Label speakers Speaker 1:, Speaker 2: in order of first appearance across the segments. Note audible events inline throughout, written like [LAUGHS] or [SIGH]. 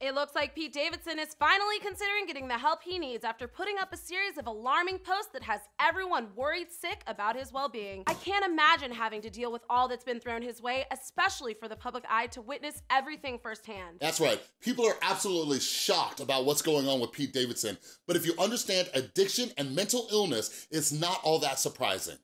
Speaker 1: It looks like Pete Davidson is finally considering getting the help he needs after putting up a series of alarming posts that has everyone worried sick about his well being. I can't imagine having to deal with all that's been thrown his way, especially for the public eye to witness everything firsthand.
Speaker 2: That's right. People are absolutely shocked about what's going on with Pete Davidson. But if you understand addiction and mental illness, it's not all that surprising.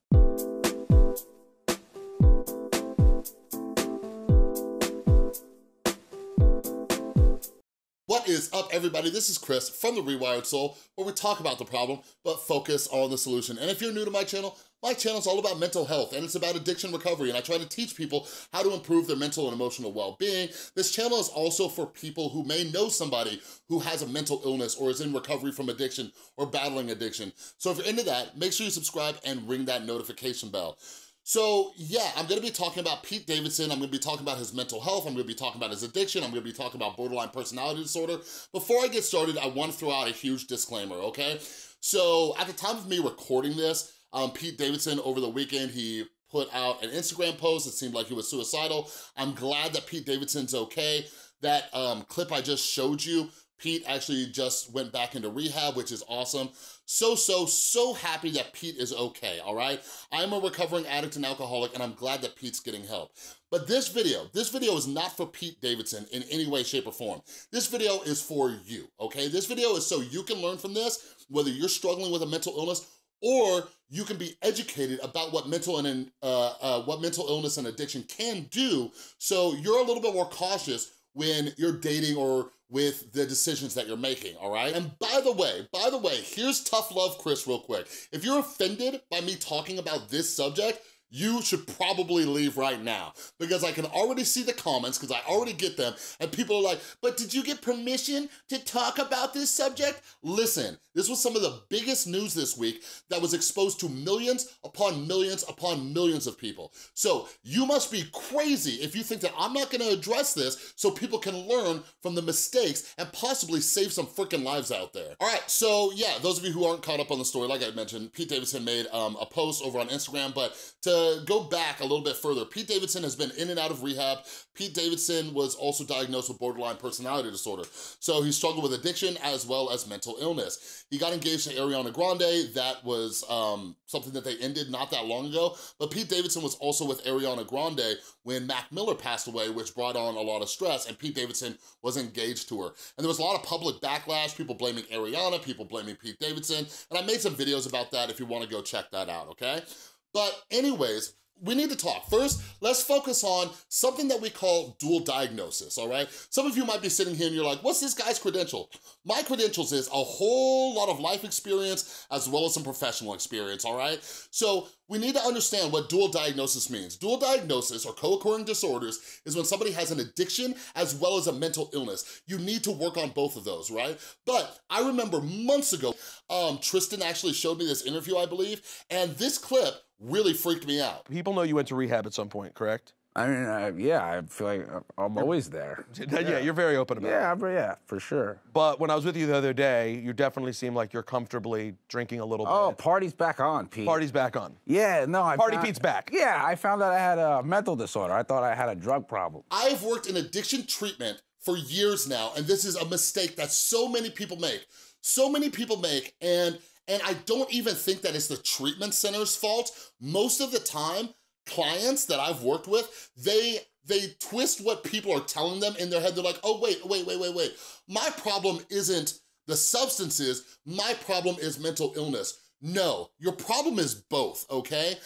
Speaker 2: What is up, everybody? This is Chris from The Rewired Soul, where we talk about the problem, but focus on the solution. And if you're new to my channel, my channel is all about mental health, and it's about addiction recovery, and I try to teach people how to improve their mental and emotional well-being. This channel is also for people who may know somebody who has a mental illness or is in recovery from addiction or battling addiction. So if you're into that, make sure you subscribe and ring that notification bell. So yeah, I'm gonna be talking about Pete Davidson. I'm gonna be talking about his mental health. I'm gonna be talking about his addiction. I'm gonna be talking about borderline personality disorder. Before I get started, I wanna throw out a huge disclaimer, okay? So at the time of me recording this, um, Pete Davidson over the weekend, he put out an Instagram post. It seemed like he was suicidal. I'm glad that Pete Davidson's okay. That um, clip I just showed you Pete actually just went back into rehab, which is awesome. So, so, so happy that Pete is okay, all right? I'm a recovering addict and alcoholic, and I'm glad that Pete's getting help. But this video, this video is not for Pete Davidson in any way, shape, or form. This video is for you, okay? This video is so you can learn from this, whether you're struggling with a mental illness or you can be educated about what mental and uh, uh, what mental illness and addiction can do, so you're a little bit more cautious when you're dating or with the decisions that you're making, all right? And by the way, by the way, here's tough love Chris real quick. If you're offended by me talking about this subject, you should probably leave right now because I can already see the comments because I already get them and people are like, but did you get permission to talk about this subject? Listen, this was some of the biggest news this week that was exposed to millions upon millions upon millions of people. So you must be crazy if you think that I'm not gonna address this so people can learn from the mistakes and possibly save some freaking lives out there. All right, so yeah, those of you who aren't caught up on the story, like I mentioned, Pete Davidson made um, a post over on Instagram, but to go back a little bit further, Pete Davidson has been in and out of rehab. Pete Davidson was also diagnosed with borderline personality disorder. So he struggled with addiction as well as mental illness. He got engaged to Ariana Grande. That was um, something that they ended not that long ago. But Pete Davidson was also with Ariana Grande when Mac Miller passed away, which brought on a lot of stress, and Pete Davidson was engaged to her. And there was a lot of public backlash, people blaming Ariana, people blaming Pete Davidson, and I made some videos about that if you wanna go check that out, okay? But anyways, we need to talk. First, let's focus on something that we call dual diagnosis, all right? Some of you might be sitting here and you're like, what's this guy's credential? My credentials is a whole lot of life experience as well as some professional experience, all right? So we need to understand what dual diagnosis means. Dual diagnosis or co-occurring disorders is when somebody has an addiction as well as a mental illness. You need to work on both of those, right? But I remember months ago, um, Tristan actually showed me this interview, I believe, and this clip really freaked me out.
Speaker 3: People know you went to rehab at some point, correct?
Speaker 4: I mean, I, yeah, I feel like uh, I'm always there. [LAUGHS]
Speaker 3: yeah, you're very open about
Speaker 4: yeah,
Speaker 3: it.
Speaker 4: Yeah, yeah, for sure.
Speaker 3: But when I was with you the other day, you definitely seem like you're comfortably drinking a little
Speaker 4: oh,
Speaker 3: bit.
Speaker 4: Oh, party's back on, Pete.
Speaker 3: Party's back on.
Speaker 4: Yeah, no, I
Speaker 3: Party
Speaker 4: found,
Speaker 3: Pete's back.
Speaker 4: Yeah, I found out I had a mental disorder. I thought I had a drug problem.
Speaker 2: I've worked in addiction treatment for years now, and this is a mistake that so many people make. So many people make, and and I don't even think that it's the treatment center's fault. Most of the time, clients that I've worked with, they they twist what people are telling them in their head. They're like, oh, wait, wait, wait, wait, wait. My problem isn't the substances, my problem is mental illness. No, your problem is both, okay?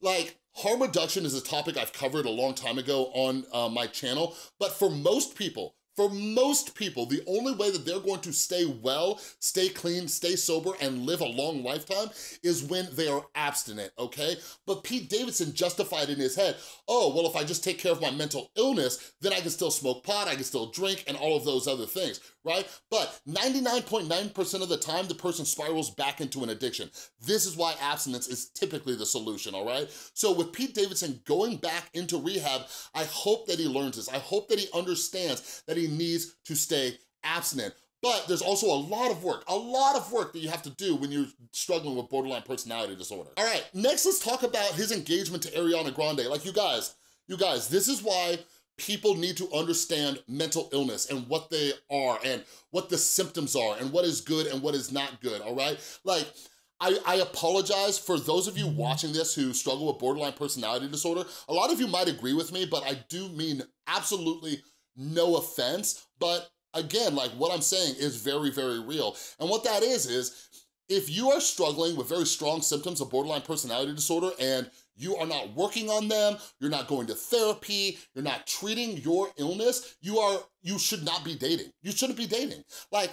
Speaker 2: Like, harm reduction is a topic I've covered a long time ago on uh, my channel, but for most people, for most people, the only way that they're going to stay well, stay clean, stay sober, and live a long lifetime is when they are abstinent, okay? But Pete Davidson justified in his head, oh, well, if I just take care of my mental illness, then I can still smoke pot, I can still drink, and all of those other things, right? But 99.9% .9 of the time, the person spirals back into an addiction. This is why abstinence is typically the solution, all right? So with Pete Davidson going back into rehab, I hope that he learns this. I hope that he understands that he he needs to stay abstinent. But there's also a lot of work, a lot of work that you have to do when you're struggling with borderline personality disorder. All right, next let's talk about his engagement to Ariana Grande. Like you guys, you guys, this is why people need to understand mental illness and what they are and what the symptoms are and what is good and what is not good, all right? Like, I, I, apologize for those of you mm-hmm. watching this who struggle with borderline personality disorder. A lot of you might agree with me, but I do mean absolutely no offense. But again, like what I'm saying is very, very real. And what that is, is if you are struggling with very strong symptoms of borderline personality disorder and you are not working on them, you're not going to therapy, you're not treating your illness, you are, you should not be dating. You shouldn't be dating. Like,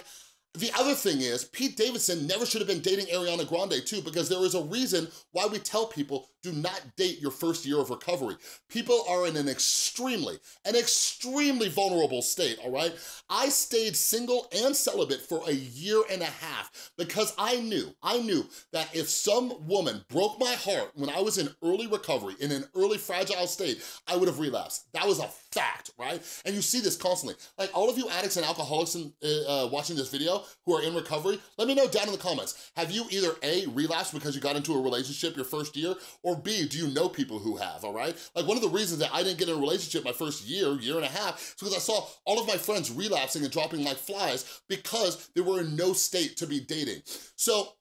Speaker 2: the other thing is, Pete Davidson never should have been dating Ariana Grande too, because there is a reason why we tell people do not date your first year of recovery. People are in an extremely, an extremely vulnerable state, all right? I stayed single and celibate for a year and a half because I knew, I knew that if some woman broke my heart when I was in early recovery, in an early fragile state, I would have relapsed. That was a fact, right? And you see this constantly. Like all of you addicts and alcoholics in, uh, watching this video who are in recovery, let me know down in the comments. Have you either A, relapsed because you got into a relationship your first year, or B, do you know people who have, all right? Like one of the reasons that I didn't get in a relationship my first year, year and a half, is because I saw all of my friends relapsing and dropping like flies because they were in no state to be dating. So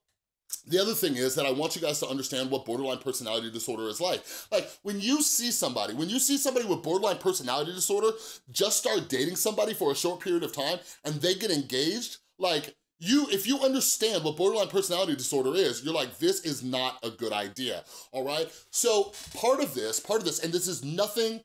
Speaker 2: the other thing is that I want you guys to understand what borderline personality disorder is like. Like, when you see somebody, when you see somebody with borderline personality disorder just start dating somebody for a short period of time and they get engaged, like, you, if you understand what borderline personality disorder is, you're like, this is not a good idea, all right? So part of this, part of this, and this is nothing,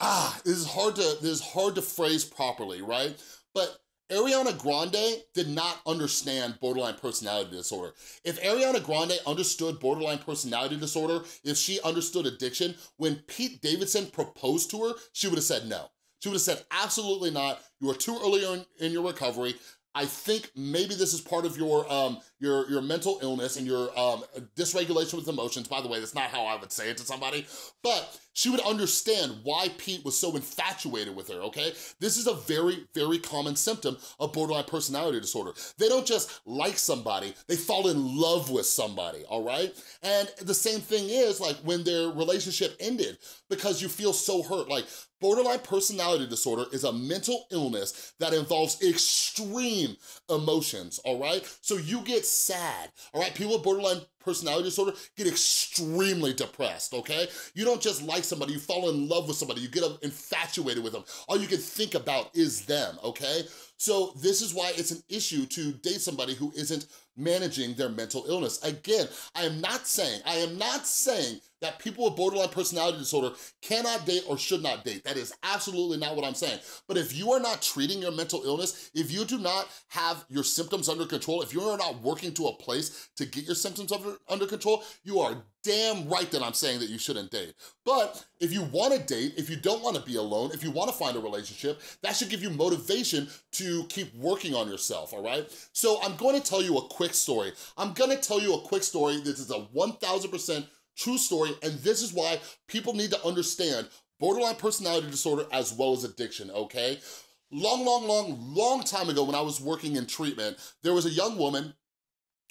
Speaker 2: ah, this is hard to, this is hard to phrase properly, right? But Ariana Grande did not understand borderline personality disorder. If Ariana Grande understood borderline personality disorder, if she understood addiction, when Pete Davidson proposed to her, she would have said no. She would have said, absolutely not. You are too early in, in your recovery. I think maybe this is part of your um, your your mental illness and your um, dysregulation with emotions. By the way, that's not how I would say it to somebody, but she would understand why Pete was so infatuated with her, okay? This is a very, very common symptom of borderline personality disorder. They don't just like somebody, they fall in love with somebody, all right? And the same thing is like when their relationship ended because you feel so hurt. Like borderline personality disorder is a mental illness that involves extreme emotions, all right? So you get sad, all right? People with borderline personality disorder get extremely depressed, okay? You don't just like somebody, you fall in love with somebody, you get infatuated with them. All you can think about is them, okay? So this is why it's an issue to date somebody who isn't managing their mental illness. Again, I am not saying, I am not saying that people with borderline personality disorder cannot date or should not date. That is absolutely not what I'm saying. But if you are not treating your mental illness, if you do not have your symptoms under control, if you are not working to a place to get your symptoms under, under control, you are damn right that I'm saying that you shouldn't date. But if you wanna date, if you don't wanna be alone, if you wanna find a relationship, that should give you motivation to keep working on yourself, all right? So I'm going to tell you a quick story. I'm gonna tell you a quick story. This is a 1000% True story, and this is why people need to understand borderline personality disorder as well as addiction, okay? Long, long, long, long time ago when I was working in treatment, there was a young woman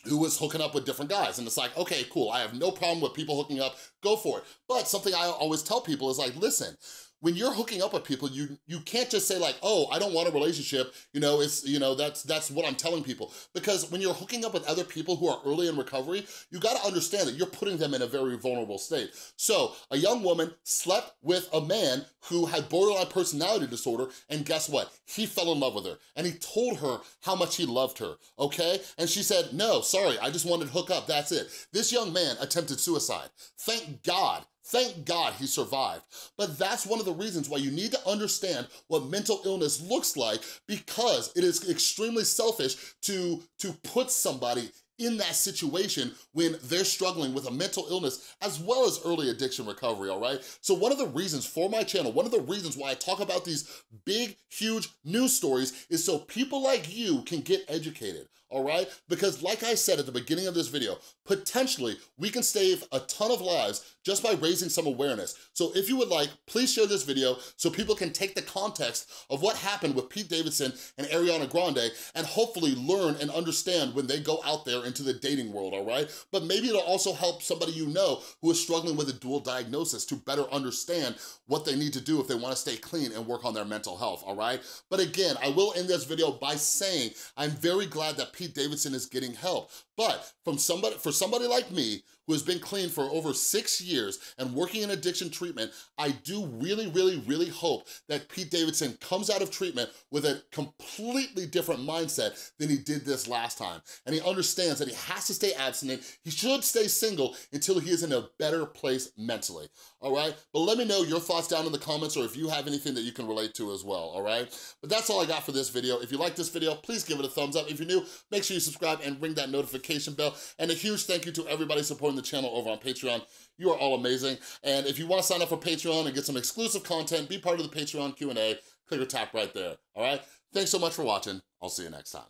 Speaker 2: who was hooking up with different guys. And it's like, okay, cool, I have no problem with people hooking up, go for it. But something I always tell people is like, listen, when you're hooking up with people, you you can't just say like, oh, I don't want a relationship, you know, it's, you know, that's that's what I'm telling people. Because when you're hooking up with other people who are early in recovery, you gotta understand that you're putting them in a very vulnerable state. So a young woman slept with a man who had borderline personality disorder, and guess what? He fell in love with her, and he told her how much he loved her, okay? And she said, no, sorry, I just wanted to hook up, that's it. This young man attempted suicide. Thank God Thank God he survived. But that's one of the reasons why you need to understand what mental illness looks like because it is extremely selfish to, to put somebody in that situation when they're struggling with a mental illness as well as early addiction recovery, all right? So one of the reasons for my channel, one of the reasons why I talk about these big, huge news stories is so people like you can get educated, all right? Because like I said at the beginning of this video, potentially we can save a ton of lives just by raising some awareness. So if you would like, please share this video so people can take the context of what happened with Pete Davidson and Ariana Grande and hopefully learn and understand when they go out there into the dating world, all right? But maybe it'll also help somebody you know who is struggling with a dual diagnosis to better understand what they need to do if they wanna stay clean and work on their mental health, all right? But again, I will end this video by saying I'm very glad that Pete Davidson is getting help. But from somebody, for somebody like me, who has been clean for over six years and working in addiction treatment, I do really, really, really hope that Pete Davidson comes out of treatment with a completely different mindset than he did this last time. And he understands that he has to stay abstinent, he should stay single until he is in a better place mentally, all right? But let me know your thoughts down in the comments or if you have anything that you can relate to as well, all right? But that's all I got for this video. If you like this video, please give it a thumbs up. If you're new, make sure you subscribe and ring that notification bell. And a huge thank you to everybody supporting the channel over on Patreon. You are all amazing. And if you wanna sign up for Patreon and get some exclusive content, be part of the Patreon Q&A, click or tap right there, all right? Thanks so much for watching. I'll see you next time.